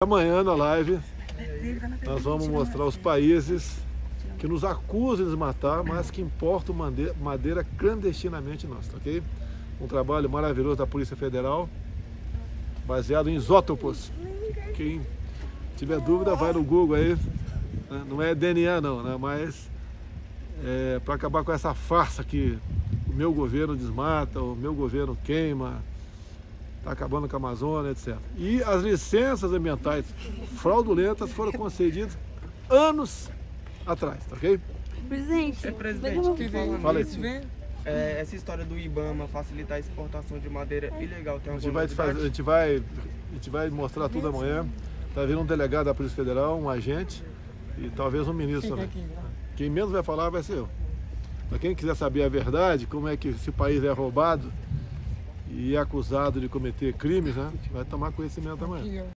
Amanhã na live nós vamos mostrar os países que nos acusam de matar, mas que importam madeira clandestinamente nossa, ok? Um trabalho maravilhoso da Polícia Federal, baseado em isótopos. Quem tiver dúvida vai no Google aí, né? não é DNA não, né? mas é, para acabar com essa farsa que o meu governo desmata, o meu governo queima, está acabando com a Amazônia, etc. E as licenças ambientais fraudulentas foram concedidas anos atrás, tá ok? Presidente, é, presidente, que vem, Fala aí. É, essa história do IBAMA facilitar a exportação de madeira ilegal tem a gente vai fazer, a gente vai a gente vai mostrar tudo amanhã. Tá vindo um delegado da Polícia Federal, um agente e talvez um ministro também. Quem menos vai falar vai ser eu. Para quem quiser saber a verdade, como é que esse país é roubado, e é acusado de cometer crimes, né, vai tomar conhecimento amanhã.